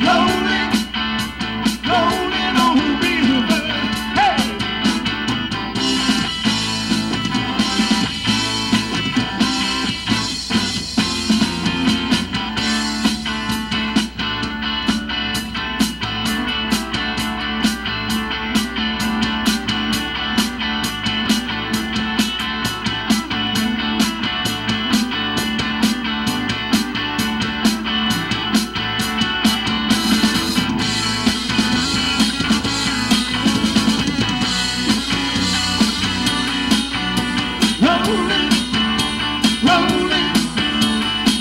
No.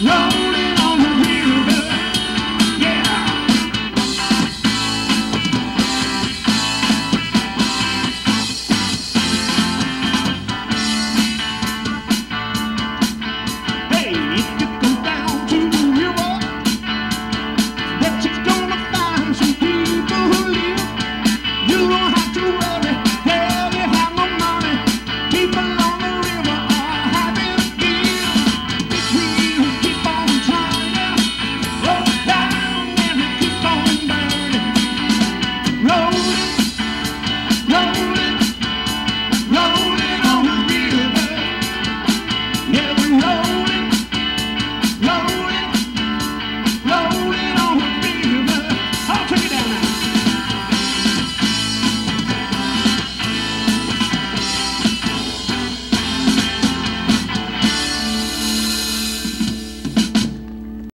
no.